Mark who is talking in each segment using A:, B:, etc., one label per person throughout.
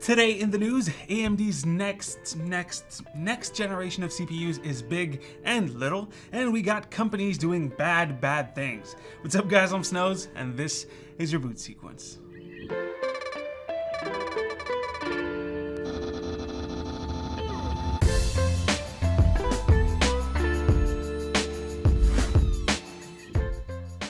A: Today in the news, AMD's next, next, next generation of CPUs is big and little, and we got companies doing bad, bad things. What's up guys, I'm Snows, and this is your boot sequence.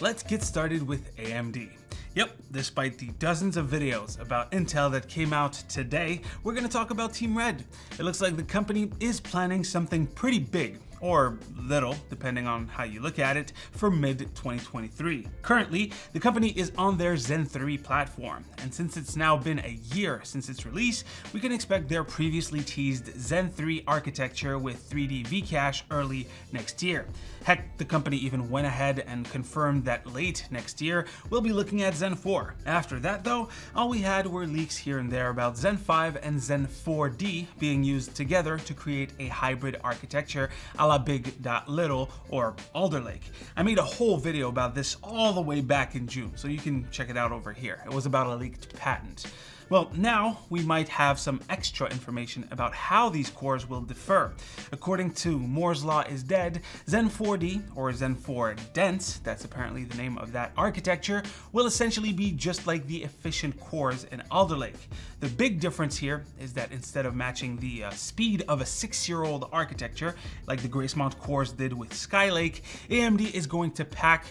A: Let's get started with AMD. Yep, despite the dozens of videos about Intel that came out today, we're gonna talk about Team Red. It looks like the company is planning something pretty big or little, depending on how you look at it, for mid 2023. Currently, the company is on their Zen 3 platform, and since it's now been a year since its release, we can expect their previously teased Zen 3 architecture with 3D V-Cache early next year. Heck, the company even went ahead and confirmed that late next year we'll be looking at Zen 4. After that though, all we had were leaks here and there about Zen 5 and Zen 4D being used together to create a hybrid architecture la Big Dot Little or Alder Lake. I made a whole video about this all the way back in June, so you can check it out over here. It was about a leaked patent. Well, now we might have some extra information about how these cores will differ. According to Moore's Law is Dead, Zen 4D, or Zen 4 Dense, that's apparently the name of that architecture, will essentially be just like the efficient cores in Alder Lake. The big difference here is that instead of matching the uh, speed of a six-year-old architecture, like the Gracemont cores did with Skylake, AMD is going to pack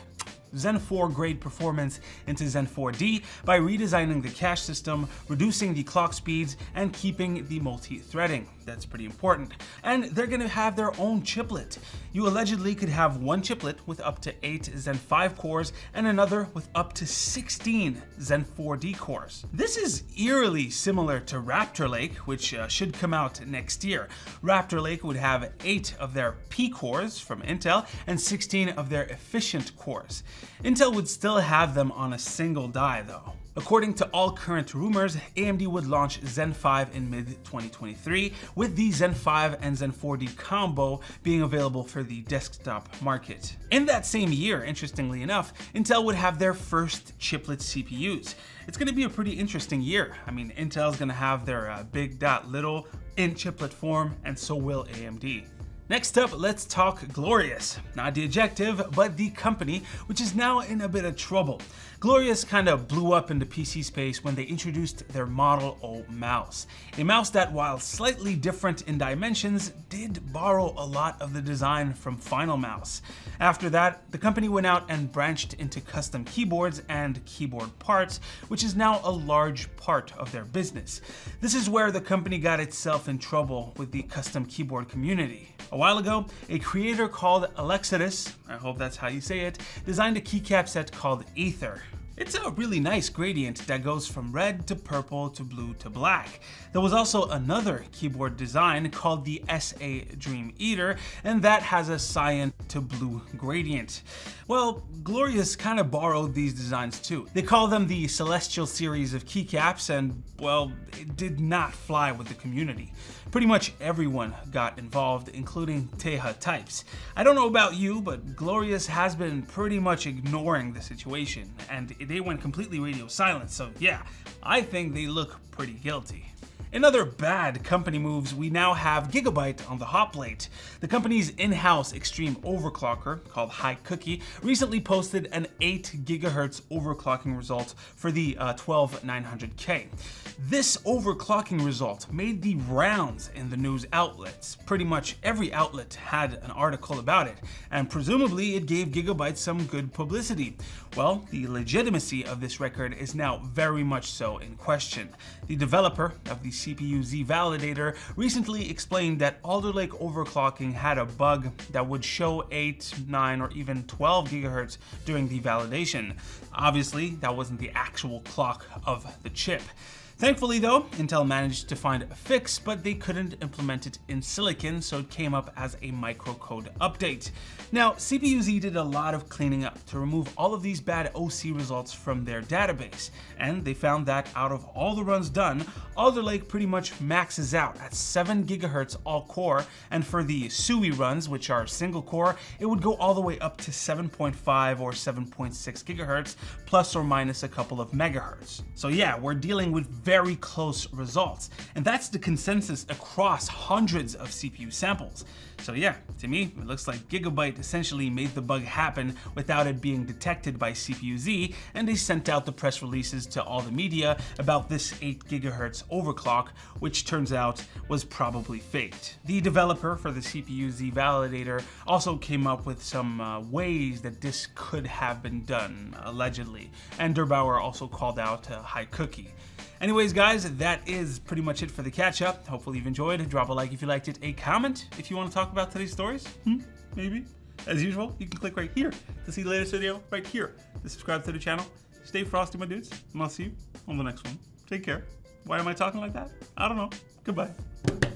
A: Zen 4 grade performance into Zen 4D by redesigning the cache system, reducing the clock speeds, and keeping the multi-threading. That's pretty important. And they're gonna have their own chiplet. You allegedly could have one chiplet with up to 8 Zen 5 cores and another with up to 16 Zen 4D cores. This is eerily similar to Raptor Lake, which uh, should come out next year. Raptor Lake would have 8 of their P cores from Intel and 16 of their efficient cores. Intel would still have them on a single die though. According to all current rumors, AMD would launch Zen 5 in mid-2023, with the Zen 5 and Zen 4D combo being available for the desktop market. In that same year, interestingly enough, Intel would have their first chiplet CPUs. It's gonna be a pretty interesting year. I mean, Intel's gonna have their uh, big dot little in chiplet form, and so will AMD. Next up, let's talk Glorious. Not the adjective, but the company, which is now in a bit of trouble. Glorious kind of blew up in the PC space when they introduced their Model O mouse. A mouse that, while slightly different in dimensions, did borrow a lot of the design from Final Mouse. After that, the company went out and branched into custom keyboards and keyboard parts, which is now a large part of their business. This is where the company got itself in trouble with the custom keyboard community. A while ago, a creator called Alexidus, I hope that's how you say it, designed a keycap set called Aether. It's a really nice gradient that goes from red to purple to blue to black. There was also another keyboard design called the SA Dream Eater, and that has a cyan to blue gradient. Well, Glorious kind of borrowed these designs too. They call them the Celestial series of keycaps, and well, it did not fly with the community. Pretty much everyone got involved, including Taeha Types. I don't know about you, but Glorious has been pretty much ignoring the situation, and they went completely radio silent, so yeah, I think they look pretty guilty. In other bad company moves, we now have Gigabyte on the hot plate. The company's in-house extreme overclocker, called HiCookie, recently posted an 8 GHz overclocking result for the uh, 12900K. This overclocking result made the rounds in the news outlets. Pretty much every outlet had an article about it, and presumably it gave Gigabyte some good publicity. Well, the legitimacy of this record is now very much so in question. The developer of the CPU Z validator recently explained that Alder Lake overclocking had a bug that would show 8, 9, or even 12 GHz during the validation. Obviously, that wasn't the actual clock of the chip. Thankfully though, Intel managed to find a fix, but they couldn't implement it in silicon, so it came up as a microcode update. Now, CPU-Z did a lot of cleaning up to remove all of these bad OC results from their database, and they found that out of all the runs done, Alder Lake pretty much maxes out at 7 GHz all core, and for the SUI runs, which are single core, it would go all the way up to 7.5 or 7.6 GHz, plus or minus a couple of megahertz. So yeah, we're dealing with very close results. And that's the consensus across hundreds of CPU samples. So yeah, to me, it looks like Gigabyte essentially made the bug happen without it being detected by CPU-Z, and they sent out the press releases to all the media about this 8 GHz overclock, which turns out was probably faked. The developer for the CPU-Z validator also came up with some uh, ways that this could have been done, allegedly, and der8auer also called out uh, HiCookie. Anyways, guys, that is pretty much it for the catch up. Hopefully, you've enjoyed. Drop a like if you liked it, a comment if you want to talk about today's stories. Hmm, maybe. As usual, you can click right here to see the latest video right here to subscribe to the channel. Stay frosty, my dudes, and I'll see you on the next one. Take care. Why am I talking like that? I don't know. Goodbye.